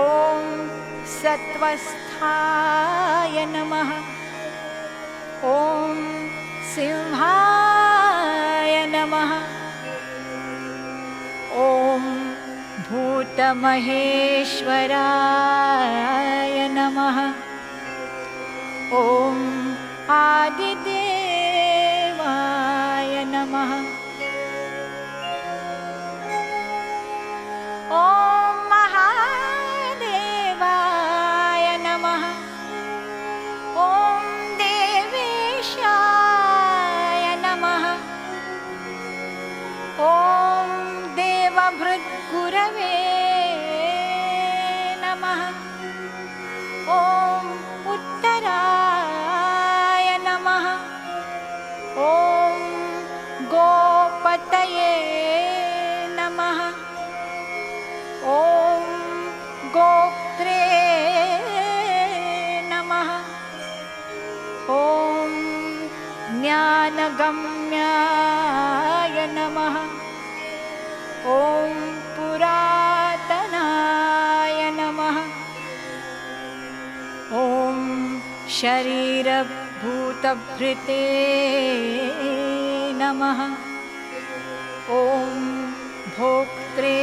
ॐ सत्वस्थाय नमः। ॐ सिंहाय नमः। ॐ भूतमहेश्वराय नमः। ॐ आदित्य Primera. भृते नमः। ॐ भोक्त्रे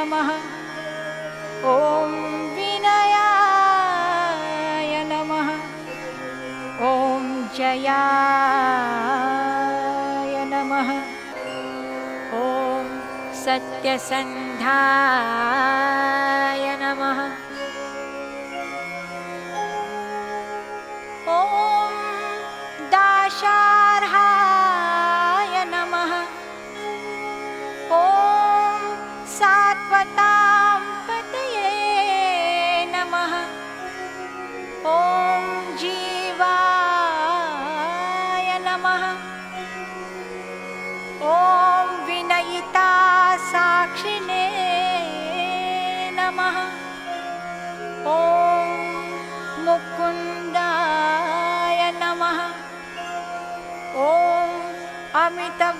नमः। ॐ विनयाय नमः। ॐ जयाय नमः। ॐ सत्यसन्धा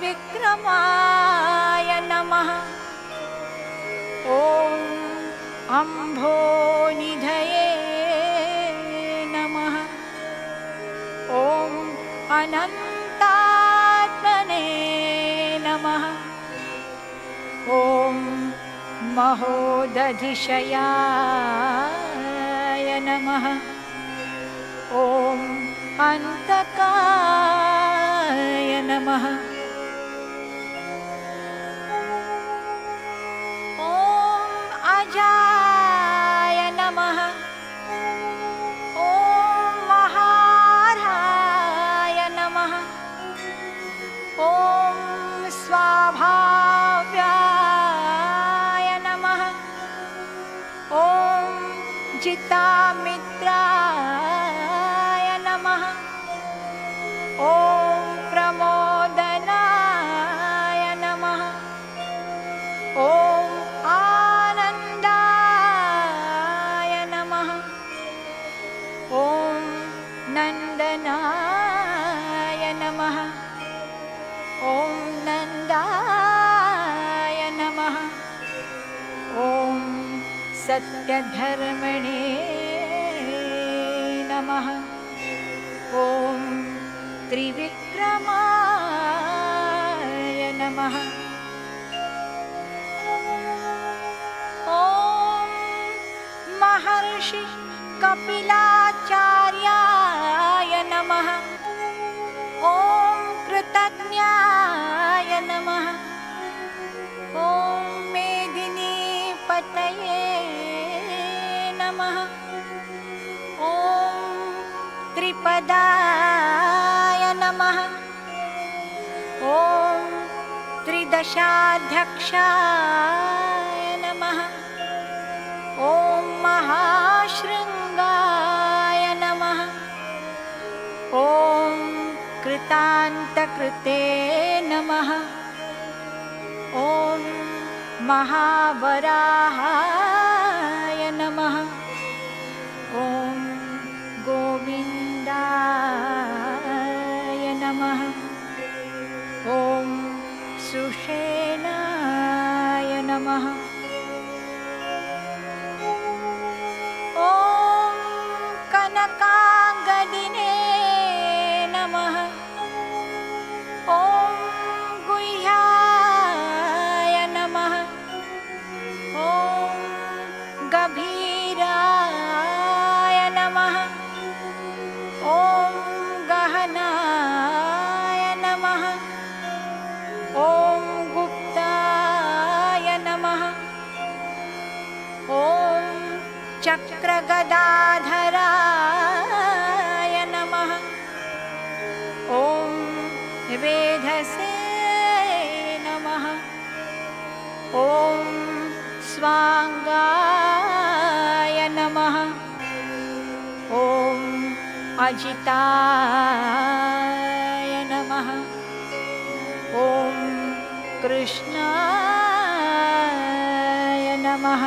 विक्रमाय नमः ॐ अम्भोनिधये नमः। ॐ अनन्तात्मने नमः। ॐ महोदधिशयाय नमः। ॐ अन्तकाय नमः। सत्यधर्मणे नमः। ॐ त्रिविक्रमाय नमः। ॐ महर्षि कपिलाचार्याय नमः त्रिदशाध्यक्षाय नमः। ॐ महाशृङ्गाय नमः। ॐ कृतान्तकृते नमः। ॐ महावराहाय नमः अजिताय नमः। ॐ कृष्णाय नमः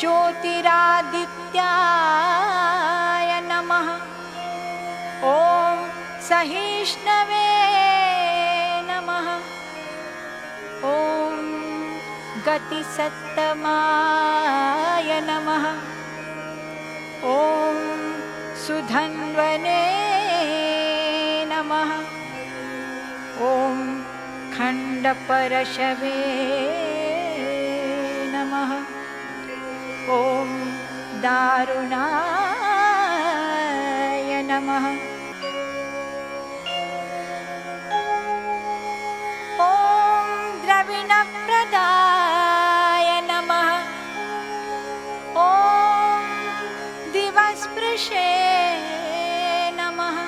ज्योतिरादित्याय नमः। ॐ सहिष्णवे नमः। ॐ गतिसत्तमाय नमः। ॐ सुधन्वने नमः। ॐ खण्डपरशवे ॐ दारुणाय नमः। ॐ द्रविणप्रदाय नमः। ॐ दिवस्पृशे नमः।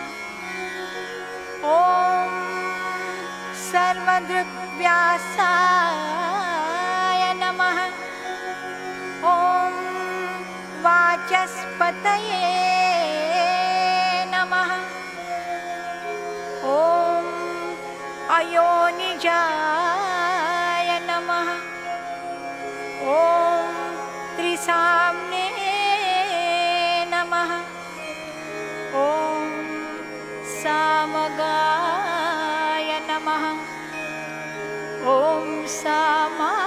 ॐ सर्वदृग्व्यासाय गणपतये नमः। ॐ अयोनिजाय नमः। ॐ त्रिसाम्ने नमः। ॐ सामगाय नमः। ॐ सामाय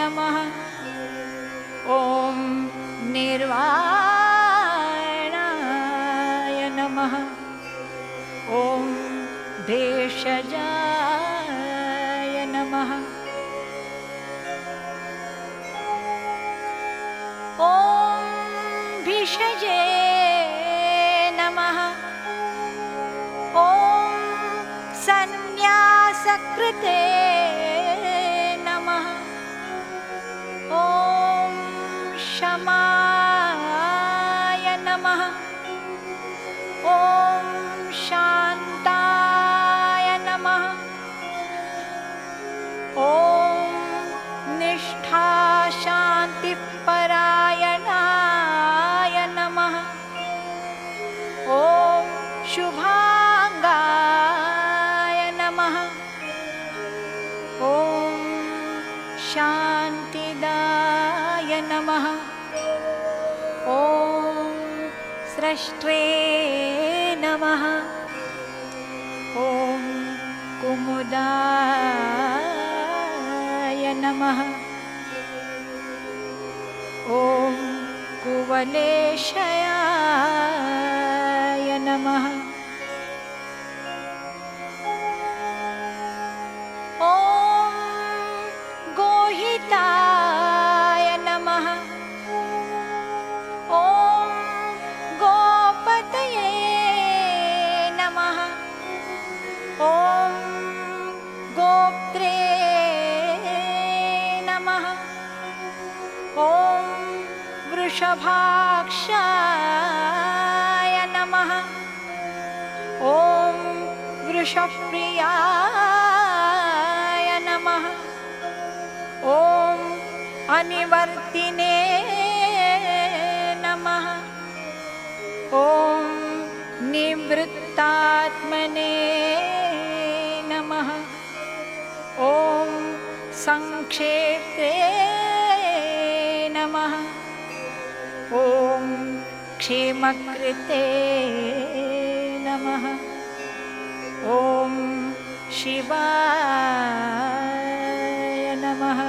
नमः। ॐ निर्वाणाय नमः। ॐ भेषजाय कुवलेशयाय नमः ॐ शिवाय नमः।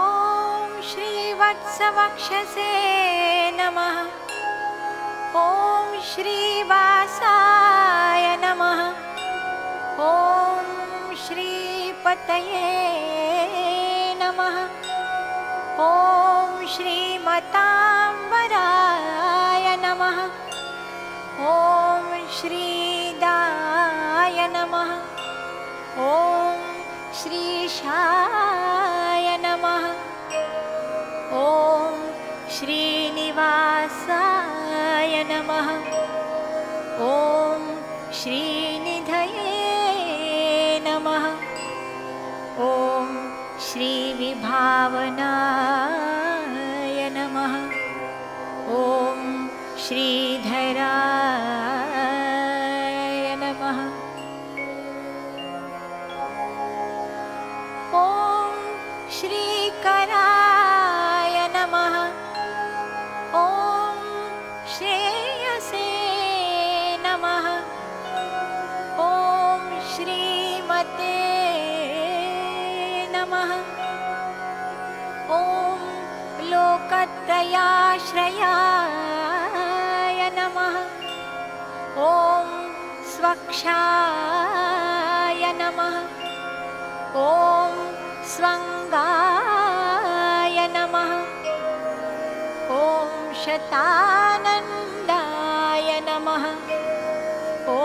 ॐ श्रीवत्सवक्षसे नमः। ॐ श्रीवासाय नमः। ॐ श्रीपतये नमः। ॐ श्रीनिधये नमः। ॐ श्रीविभावनाय नमः। ॐ श्रीधराय लोकत्रयाश्रयाय नमः। ॐ स्वक्षाय नमः। ॐ स्वङ्गाय नमः। ॐ शतानन्दाय नमः। ॐ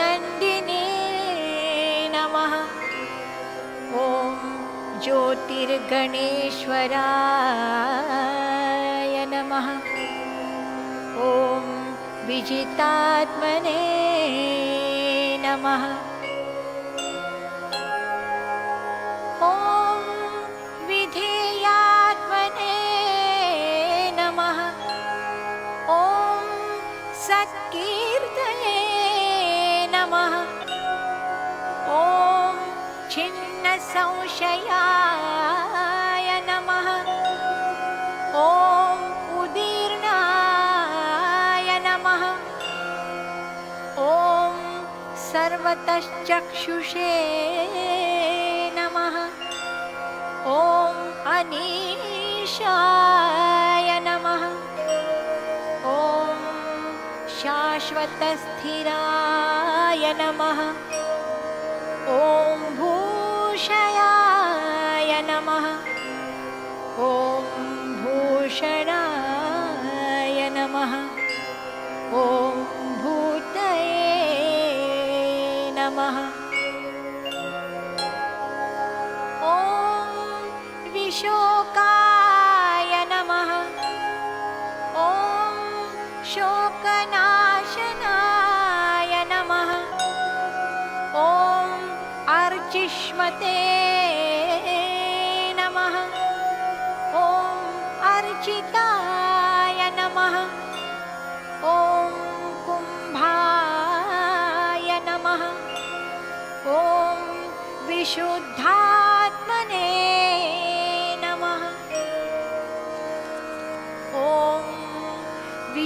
नन्दिने नमः। ॐ ज्योतिर्गणेश्वराय नमः। ॐ विजितात्मने नमः। ॐ विधेयात्मने नमः। ॐ सत्कीर्तये नमः। ॐ छिन्नसंशयाय सर्वतश्चक्षुषे नमः। ॐ अनीशाय नमः। ॐ शाश्वतस्थिराय नमः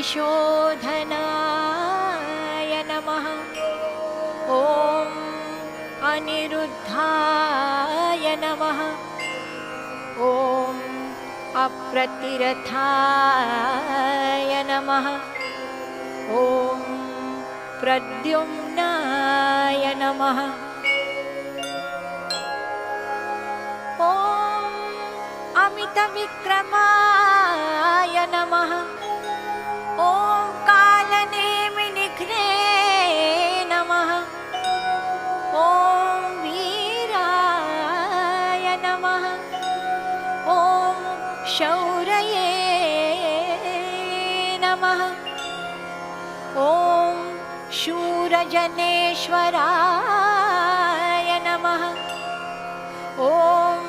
विशोधनाय नमः। ॐ अनिरुद्धाय नमः। ॐ अप्रतिरथाय नमः। ॐ प्रद्युम्नाय नमः। ॐ अमितविक्रमाय नमः शूरजनेश्वराय नमः। ॐ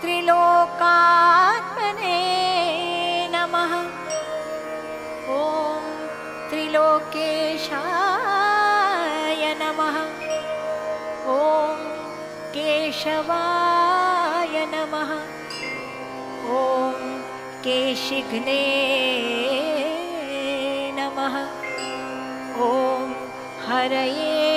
त्रिलोकात्मने नमः। ॐ त्रिलोकेशाय नमः। ॐ केशवाय नमः। ॐ केशिघ्ने नमः। हरये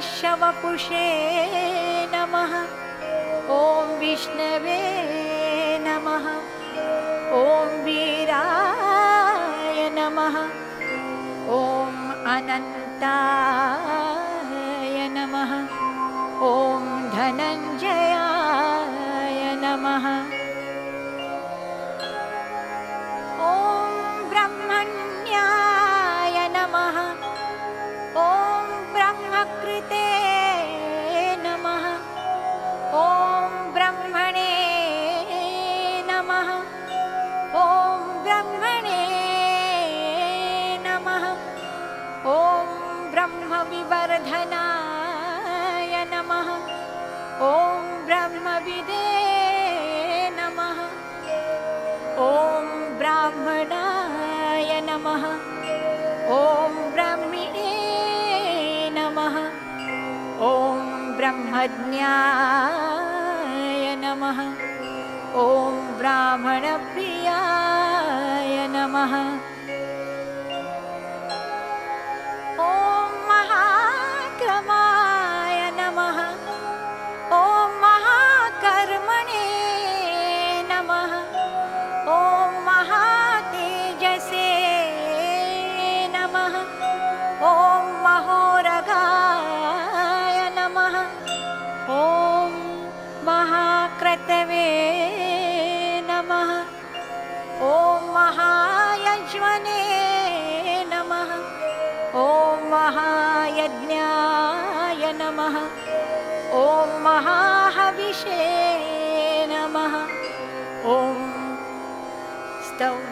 अनिर्देशवपुषे नमः। ॐ विष्णवे नमः। ॐ वीराय नमः। ॐ अनन्ताय नमः। ॐ धनञ्जयाय ब्रह्मज्ञाय नमः। ॐ ब्राह्मणप्रियाय नमः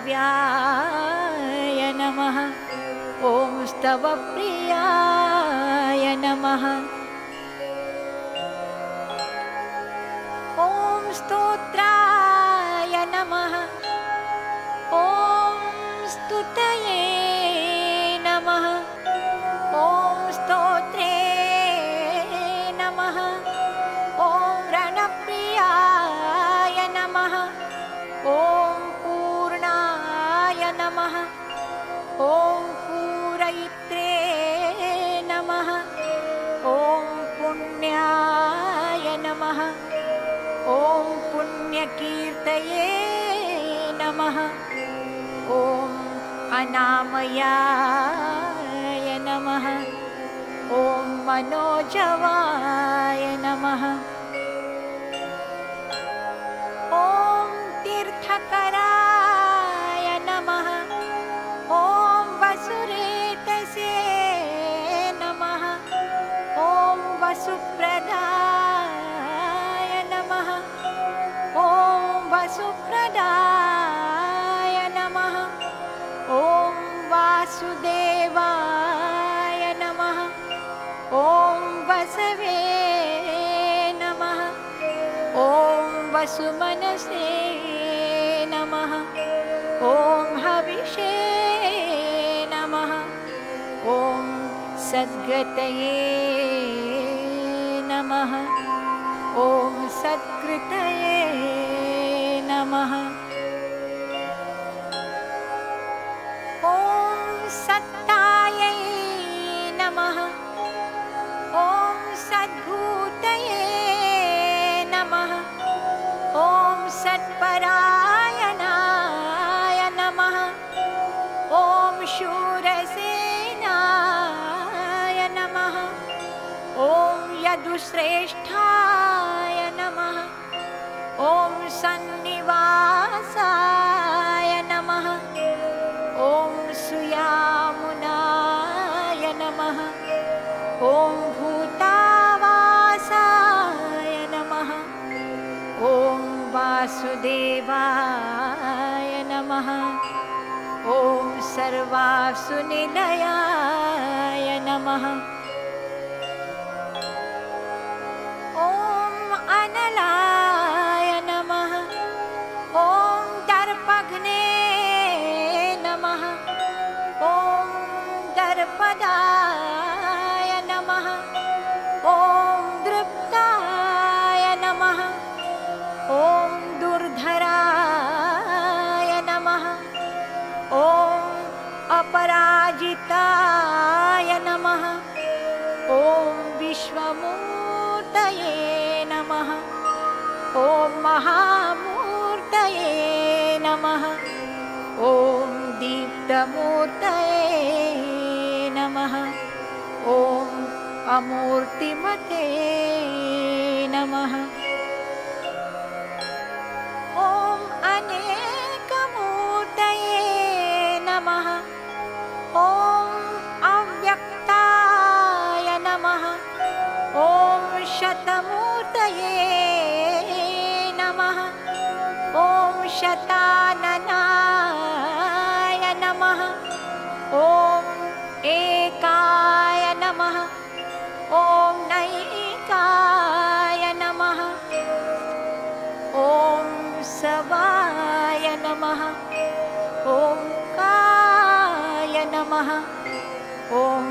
स्तव्याय नमः। ॐ स्तवप्रियाय नमः। ॐ स्तोत्राय नमः। ॐ अनामयाय नमः। ॐ मनोजवाय नमः ॐ वसुमनसे नमः। ॐ हविषे नमः। ॐ सद्गतये नमः। ॐ सत्कृतये नमः यदुश्रेष्ठाय नमः। ॐ सन्निवासाय नमः। ॐ सुयामुनाय नमः। ॐ भूतावासाय नमः। ॐ वासुदेवाय नमः। ॐ सर्वासुनिलयाय नमः दीप्तमूर्तये नमः। ॐ अमूर्तिमते नमः। ॐ अनेकमूर्तये नमः। ॐ अव्यक्ताय नमः। ॐ शतमूर्तये नमः। ॐ शताननाय नमः। ॐ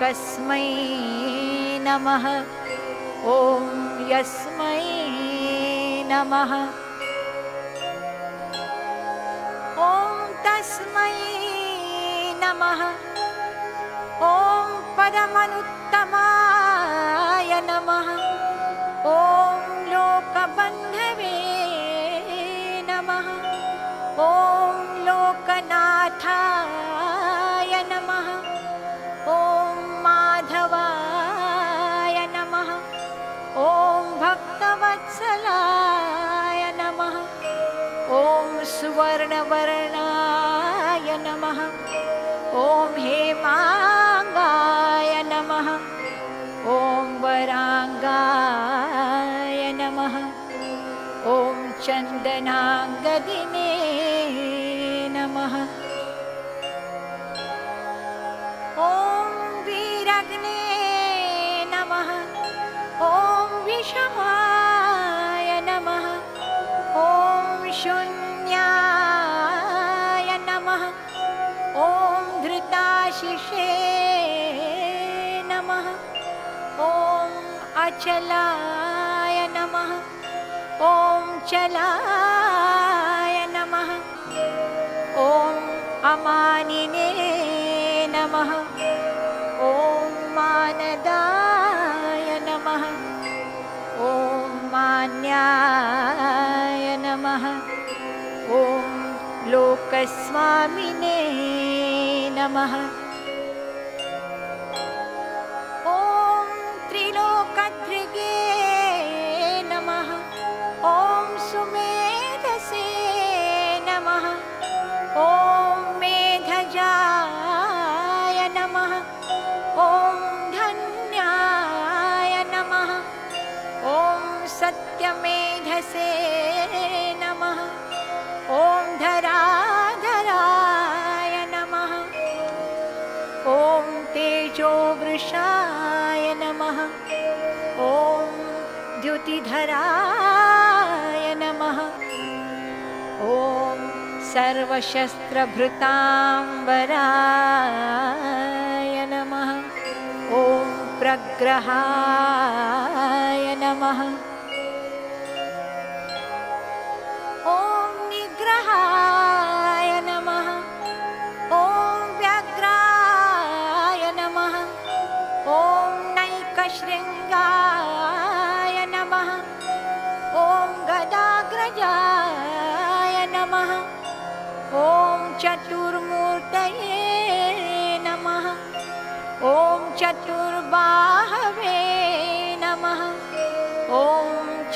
कस्मै नमः। ॐ यस्मै नमः। ॐ तस्मै नमः। ॐ पदमनुत्तमाय नमः। ॐ लोकबन्धवे नमः। ॐ लोकनाथाय ॐ हेमाङ्गाय नमः। ॐ वराङ्गाय नमः। ॐ चन्दनाङ्गदिने धृताशिषे नमः। ॐ अचलाय नमः। ॐ चलाय नमः। ॐ अमानिने नमः। ॐ मानदाय नमः। ॐ मान्याय नमः। ॐ लोकस्वामिने नमः सर्वशस्त्रभृताम्बराय नमः। ॐ प्रग्रहाय नमः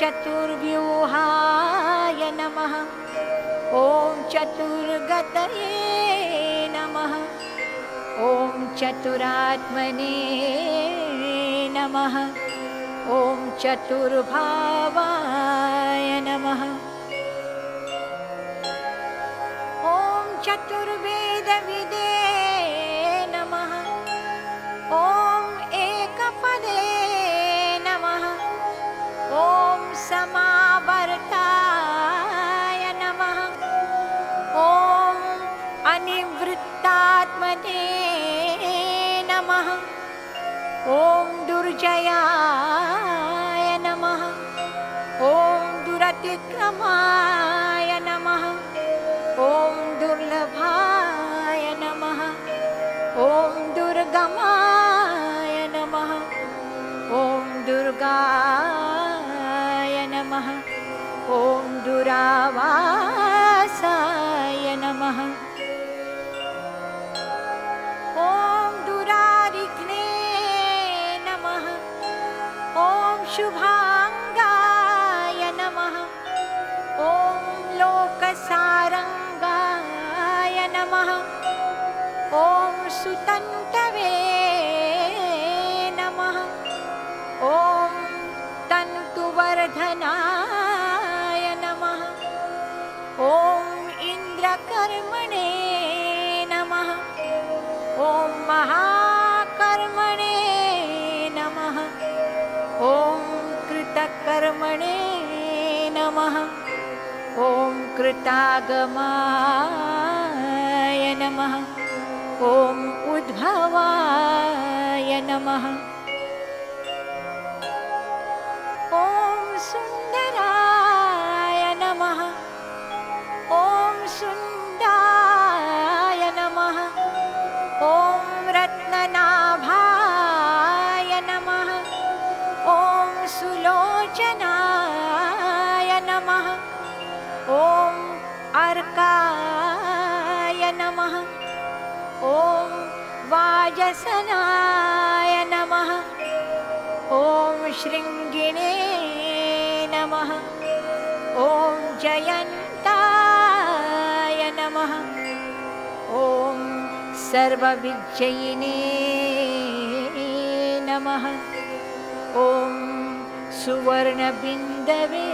चतुर्व्यूहाय नमः। ॐ चतुर्गतये नमः। ॐ चतुरात्मने नमः। ॐ चतुर्भावाय नमः ॐ दुर्जयाय नमः। ॐ दुरतिक्रमाय नमः। ॐ दुर्लभाय नमः। ॐ दुर्गमाय नमः। ॐ दुर्गाय नमः। ॐ दुरावासाय शुभाङ्गाय नमः। ॐ लोकसारङ्गाय नमः। ॐ सुतन्तवे नमः। ॐ तन्तुवर्धनाय कृतकर्मणे नमः। ॐ कृतागमाय नमः। ॐ उद्भवाय नमः वाजसनाय नमः। ॐ शृङ्गिणे नमः। ॐ जयन्ताय नमः। ॐ सर्वविजयिने नमः। ॐ सुवर्णबिन्दवे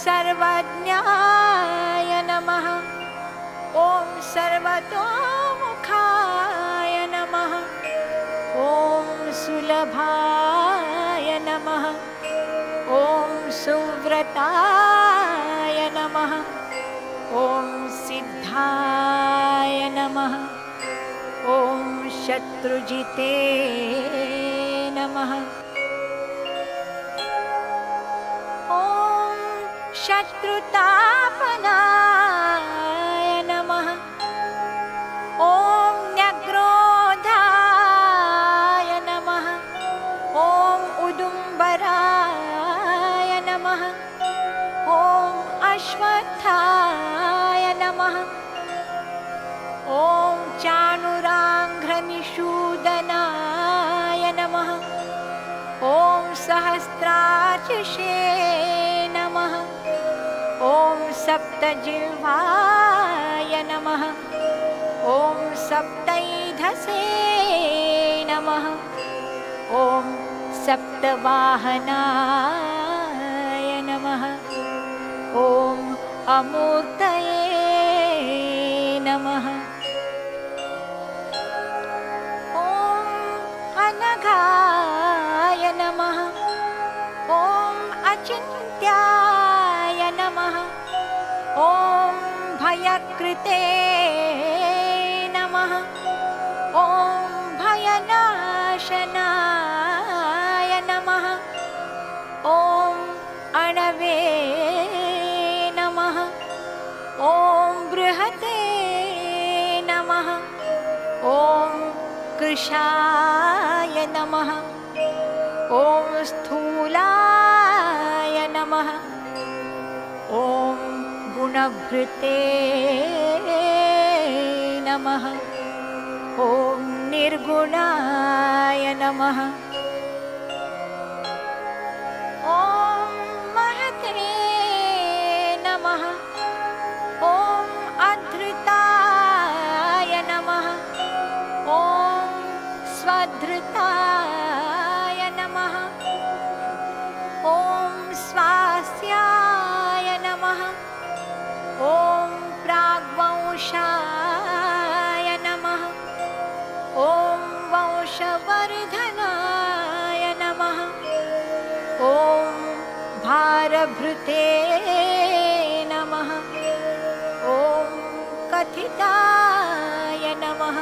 सर्वज्ञाय नमः। ॐ सर्वतोमुखाय नमः। ॐ सुलभाय नमः। ॐ सुव्रताय नमः। ॐ सिद्धाय नमः। ॐ शत्रुजिते नमः शत्रुतापनाय सप्तजिह्वाय नमः। ॐ सप्तैधसे नमः। ॐ सप्तवाहनाय नमः। ॐ अमूर्तये नमः। ॐ अनघाय नमः। ॐ अचिन्त्याय नमः ॐ भयकृते नमः। ॐ भयनाशनाय नमः। ॐ अणवे नमः। ॐ बृहते नमः। ॐ कृशाय गुणभृते नमः। ॐ निर्गुणाय नमः भारभृते नमः। ॐ कथिताय नमः।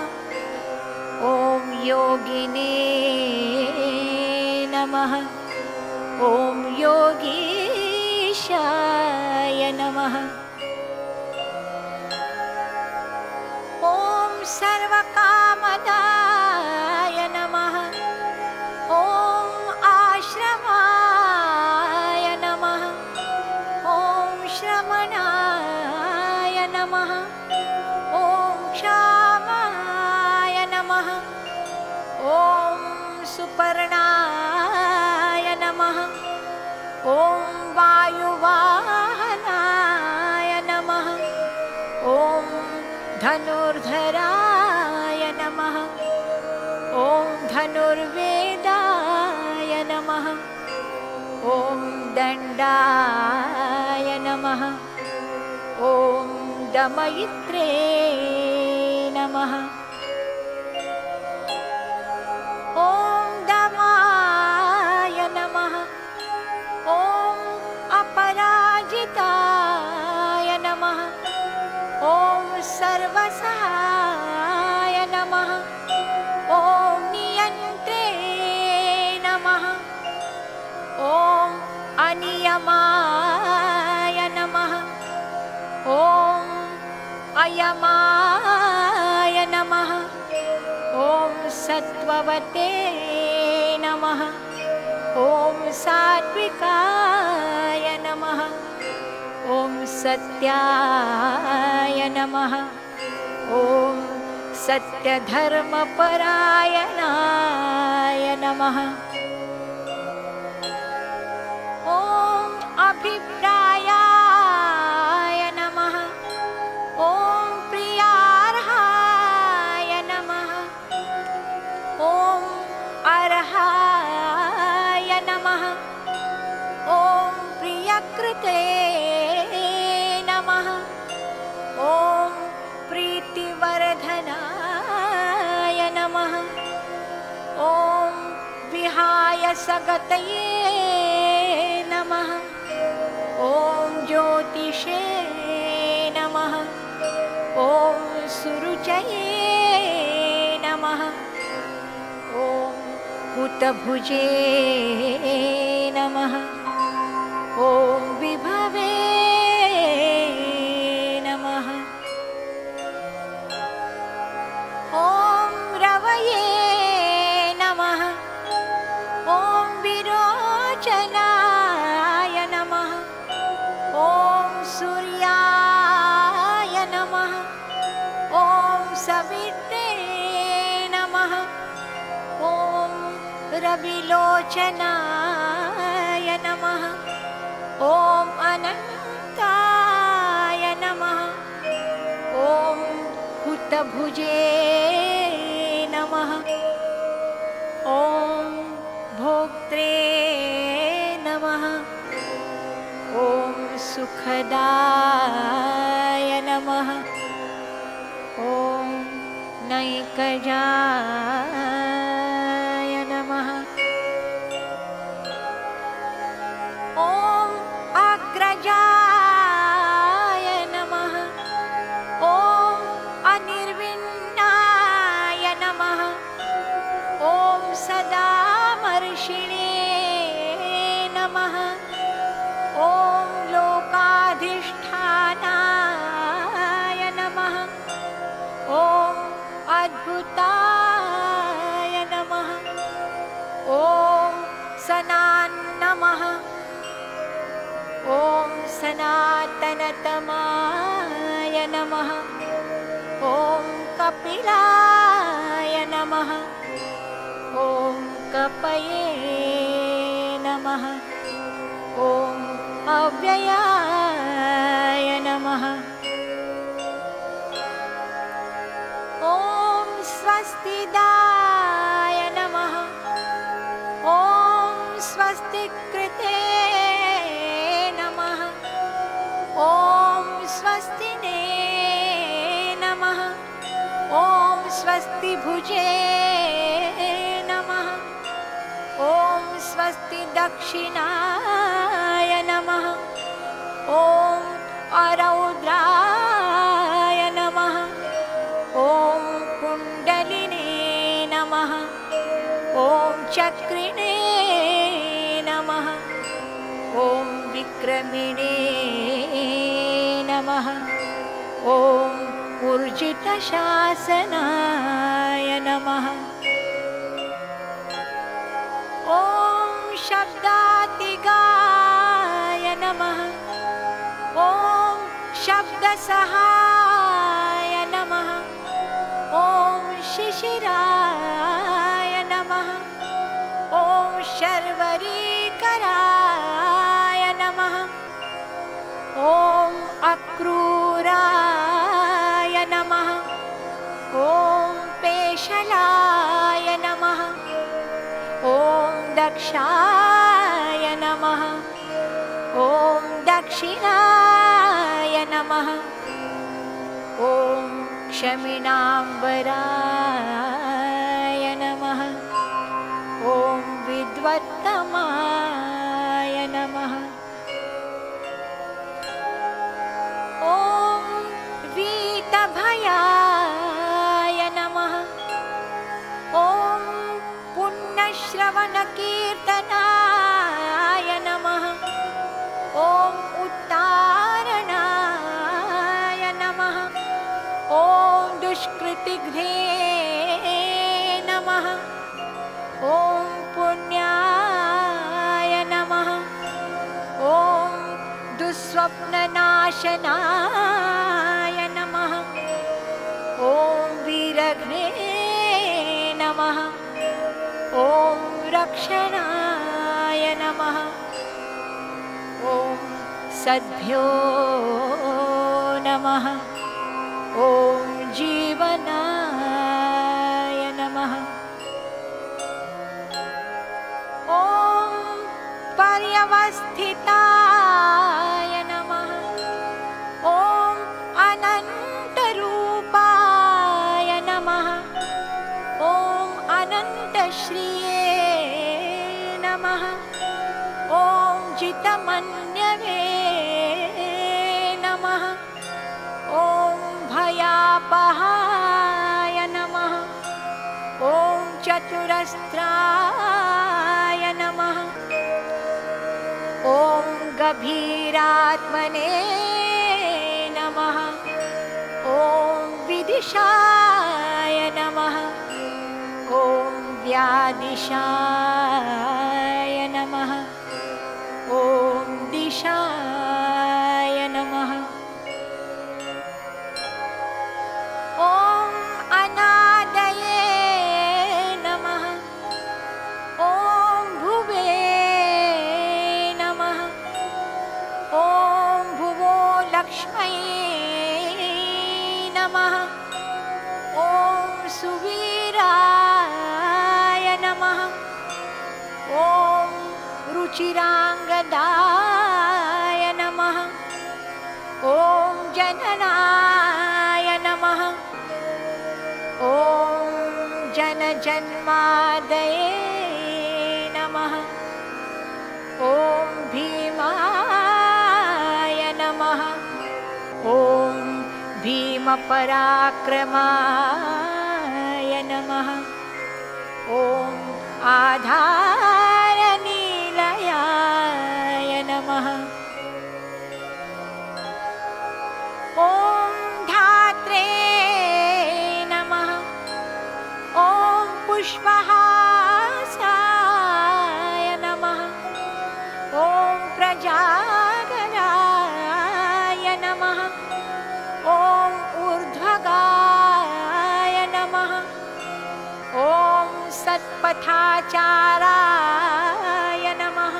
ॐ योगिने नमः। ॐ योगीशाय नमः। ॐ सर्वकामदाय दण्डाय नमः। ॐ दमयित्रे नमः सत्यमाय नमः। ॐ सत्त्ववते नमः। ॐ सात्विकाय नमः। ॐ सत्याय नमः। ॐ सत्यधर्मपरायणाय नमः। ॐ अभिप्रायाय विहाय सगतये नमः। ॐ ज्योतिषे नमः। ॐ सुरुचये नमः। ॐ हुतभुजे नमः। ॐ रविलोचनाय नमः। ॐ अनन्ताय नमः। ॐ हुतभुजे नमः। ॐ भोक्त्रे नमः। ॐ सुखदाय नमः। ॐ नैकजाय सनातनतमाय नमः। ॐ कपिलाय नमः। ॐ कपये नमः। ॐ अव्ययाय नमः। ॐ स्वस्तिदाय ॐ स्वस्तिभुजे नमः। ॐ स्वस्ति दक्षिणाय नमः। ॐ अरौद्राय नमः। ॐ कुण्डलिने नमः। ॐ चक्रिणे नमः। ॐ विक्रमिणे नमः। ॐ ऊर्जितशासनाय नमः। ॐ शब्दातिगाय नमः। ॐ शब्दसहाय दक्षाय नमः। ॐ दक्षिणाय नमः। ॐ क्षमिणाम्बराय नमः। ॐ विद्वत्तमाय नमः। ॐ वीतभयाय नमः। ॐ पुण्यश्रवणकीर्तनाय स्वप्ननाशनाय नमः। ॐ वीरघ्ने नमः। ॐ रक्षणाय नमः। ॐ सद्भ्यो नमः। ॐ जीवनाय नमः। ॐ पर्यवस्थिताय भयापहाय नमः। ॐ चतुरस्त्राय नमः। ॐ गभीरात्मने नमः। ॐ विदिशाय नमः। ॐ व्यादिशाय नमः। ॐ दिशाय रुचिराङ्गदाय नमः। ॐ जननाय नमः। ॐ जनजन्मादये नमः। ॐ भीमाय नमः। ॐ भीमपराक्रमाय नमः। ॐ आधारनीलयाय सत्पथाचाराय नमः।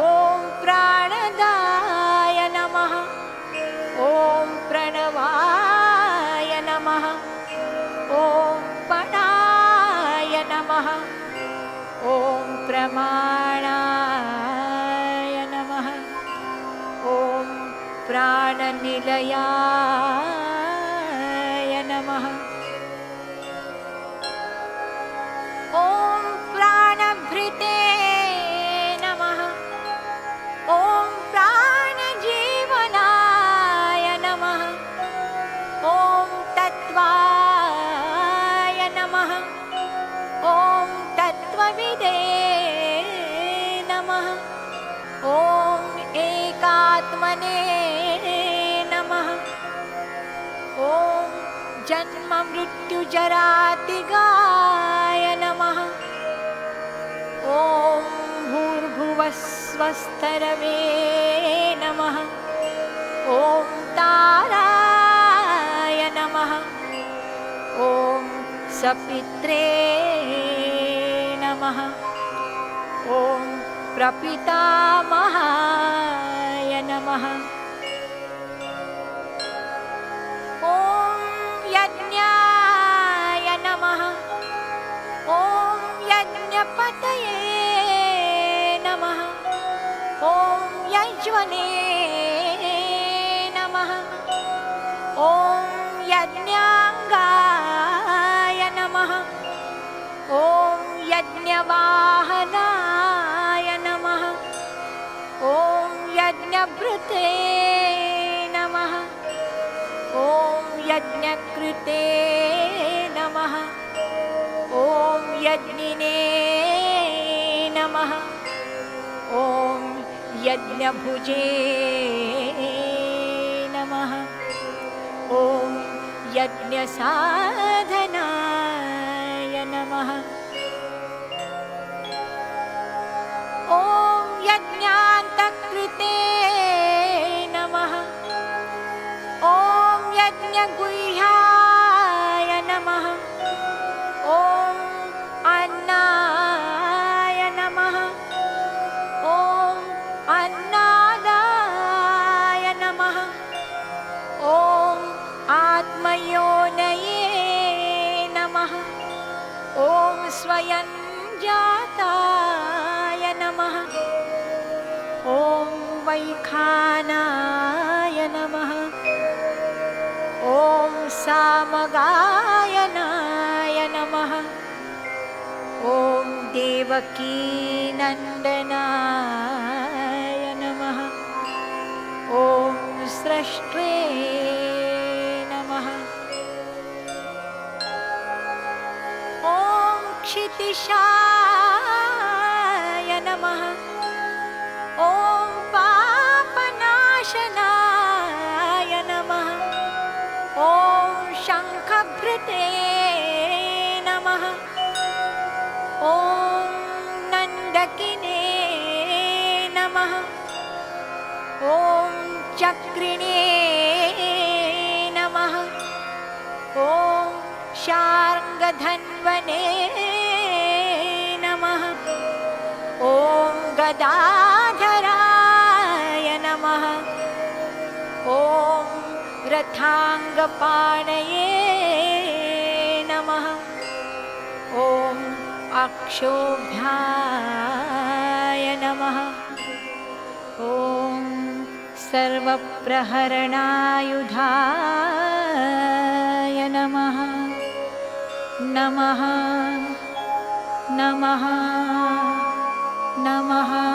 ॐ प्राणदाय नमः। ॐ प्रणवाय नमः। ॐ पणाय नमः। ॐ प्रमाणाय नमः। ॐ प्राणनिलयाय जन्ममृत्युजरातिगाय नमः ॐ भूर्भुवस्वस्तरवे नमः। ॐ ताराय नमः। ॐ सपित्रे नमः। ॐ प्रपितामहाय नमः नमः। ॐ यज्ञाङ्गाय नमः। ॐ यज्ञवाहनाय नमः। ॐ यज्ञभृते नमः। ॐ यज्ञकृते नमः। ॐ यज्ञिने नमः यज्ञभुजे नमः। ॐ यज्ञसाधनाय नमः। ॐ यज्ञान्तकृते स्वयं जाताय नमः। ॐ वैखानाय नमः। ॐ सामगायनाय नमः। ॐ देवकीनन्दनाय नमः। ॐ स्रष्ट्वे क्षितिशाय नमः। ॐ पापनाशनाय नमः। ॐ शङ्खभृते नमः। ॐ नन्दकिने नमः। ॐ चक्रिणे नमः। ॐ शार्ङ्गधन्वने गदाधराय नमः। ॐ रथाङ्गपाणये नमः। ॐ अक्षोभ्याय नमः। ॐ सर्वप्रहरणायुधाय नमः। नमः। नमः। नमः